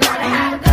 gotta have